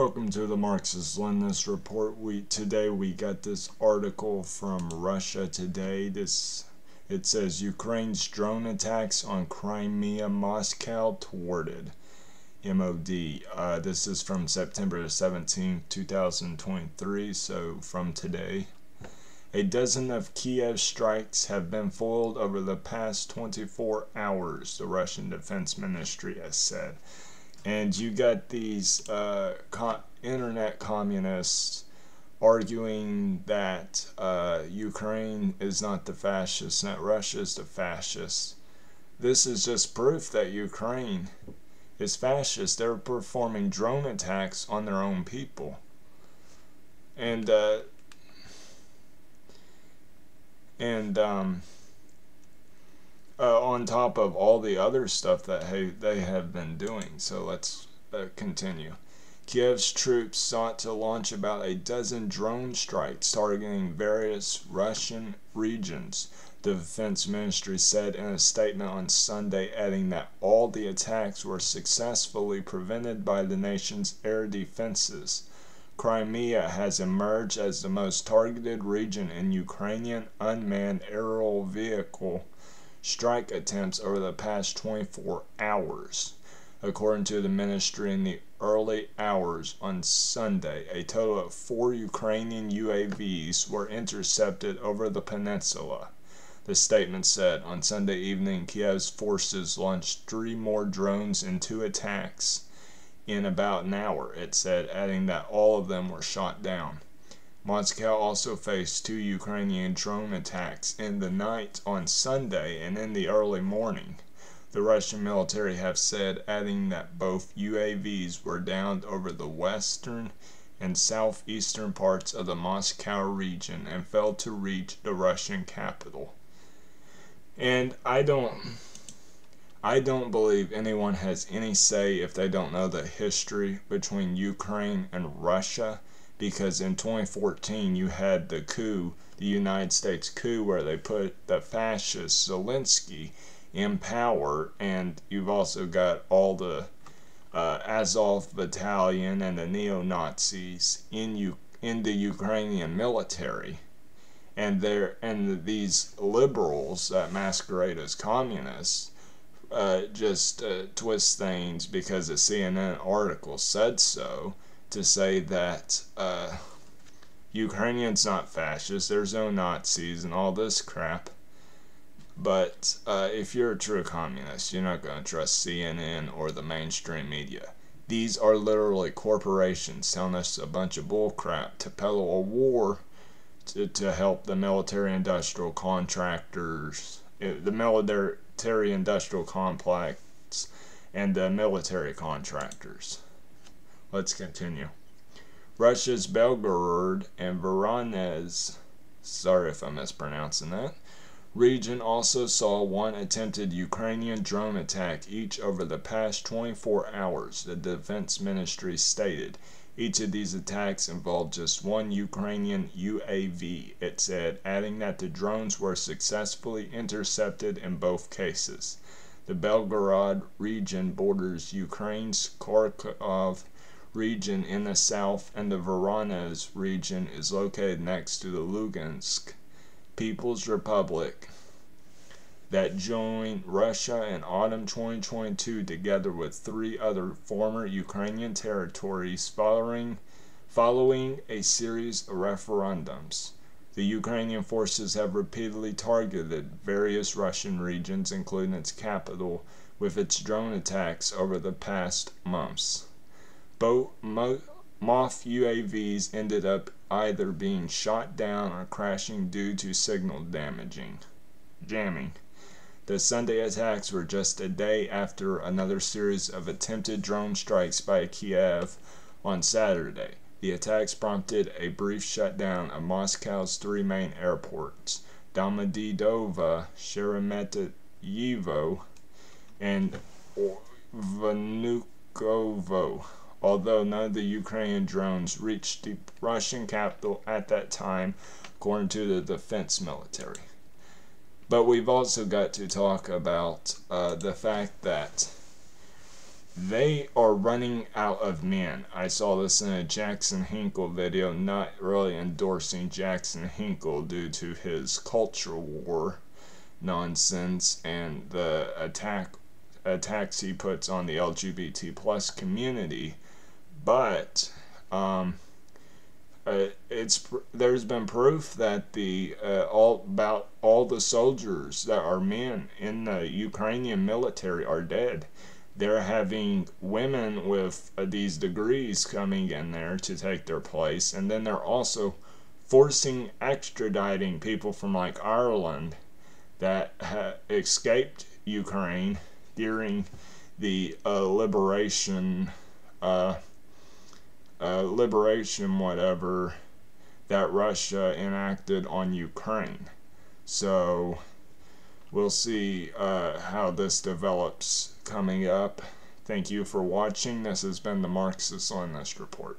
Welcome to the Marxist Leninist Report. We today we got this article from Russia Today. This it says Ukraine's drone attacks on Crimea, Moscow thwarted. MOD. Uh, this is from September 17, 2023. So from today. A dozen of Kiev strikes have been foiled over the past 24 hours, the Russian Defense Ministry has said and you got these uh, internet communists arguing that uh, Ukraine is not the fascist, that Russia is the fascist. This is just proof that Ukraine is fascist. They're performing drone attacks on their own people. And, uh, and, um, uh, on top of all the other stuff that hey, they have been doing. So let's uh, continue. Kiev's troops sought to launch about a dozen drone strikes targeting various Russian regions, the defense ministry said in a statement on Sunday, adding that all the attacks were successfully prevented by the nation's air defenses. Crimea has emerged as the most targeted region in Ukrainian unmanned aerial vehicle strike attempts over the past 24 hours. According to the ministry, in the early hours on Sunday, a total of four Ukrainian UAVs were intercepted over the peninsula. The statement said on Sunday evening, Kiev's forces launched three more drones in two attacks in about an hour, it said, adding that all of them were shot down. Moscow also faced two Ukrainian drone attacks in the night on Sunday and in the early morning. The Russian military have said, adding that both UAVs were downed over the western and southeastern parts of the Moscow region and failed to reach the Russian capital. And I don't I don't believe anyone has any say if they don't know the history between Ukraine and Russia because in 2014 you had the coup, the United States coup, where they put the fascist Zelensky in power, and you've also got all the uh, Azov battalion and the neo Nazis in in the Ukrainian military, and there and these liberals that masquerade as communists. Uh, just uh, twist things because a CNN article said so, to say that uh, Ukrainians not fascists, there's no Nazis and all this crap. But uh, if you're a true communist, you're not going to trust CNN or the mainstream media. These are literally corporations telling us a bunch of bullcrap to peddle a war to, to help the military industrial contractors, uh, the military industrial complex, and the military contractors. Let's continue. Russia's Belgorod and Voronezh, sorry if I'm mispronouncing that, region also saw one attempted Ukrainian drone attack each over the past 24 hours, the defense ministry stated. Each of these attacks involved just one Ukrainian UAV, it said, adding that the drones were successfully intercepted in both cases. The Belgorod region borders Ukraine's Kharkov region in the south and the Voronezh region is located next to the Lugansk People's Republic that joined Russia in autumn 2022 together with three other former Ukrainian territories following following a series of referendums. The Ukrainian forces have repeatedly targeted various Russian regions, including its capital, with its drone attacks over the past months. Both Moth UAVs ended up either being shot down or crashing due to signal damaging, jamming. The Sunday attacks were just a day after another series of attempted drone strikes by Kiev on Saturday. The attacks prompted a brief shutdown of Moscow's three main airports, Domodedovo, Sheremetyevo, and Vnukovo although none of the Ukrainian drones reached the Russian capital at that time, according to the defense military. But we've also got to talk about uh, the fact that they are running out of men. I saw this in a Jackson Hinkle video, not really endorsing Jackson Hinkle due to his culture war nonsense and the attack attacks he puts on the LGBT plus community, but um, uh, it's there's been proof that the uh, all about all the soldiers that are men in the Ukrainian military are dead. They're having women with uh, these degrees coming in there to take their place, and then they're also forcing extraditing people from like Ireland that ha- escaped Ukraine during the uh, liberation, uh, uh, liberation, whatever, that Russia enacted on Ukraine. So we'll see uh, how this develops coming up. Thank you for watching. This has been the Marxist Leninist Report.